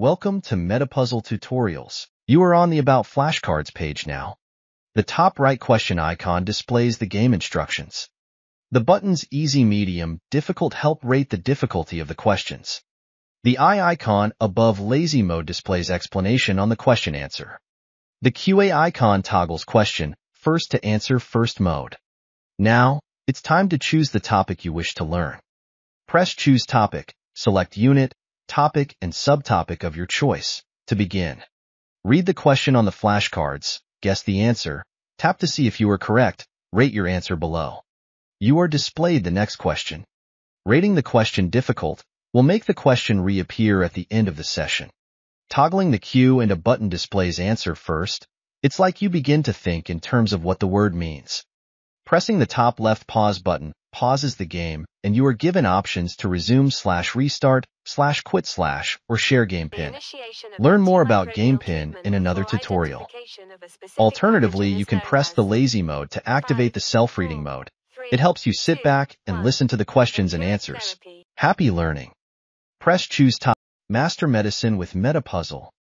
Welcome to Medipuzzle Tutorials. You are on the About Flashcards page now. The top right question icon displays the game instructions. The buttons Easy, Medium, Difficult help rate the difficulty of the questions. The eye icon above Lazy Mode displays explanation on the question answer. The QA icon toggles question, first to answer first mode. Now, it's time to choose the topic you wish to learn. Press Choose Topic, select Unit, topic, and subtopic of your choice. To begin, read the question on the flashcards, guess the answer, tap to see if you are correct, rate your answer below. You are displayed the next question. Rating the question difficult will make the question reappear at the end of the session. Toggling the cue and a button displays answer first. It's like you begin to think in terms of what the word means. Pressing the top left pause button pauses the game, and you are given options to resume slash restart, slash quit slash, or share GamePin. Learn more about GamePin in another tutorial. Alternatively, you can press the lazy mode to activate the self-reading mode. It helps you sit back and listen to the questions and answers. Happy learning! Press Choose Top Master Medicine with Medipuzzle.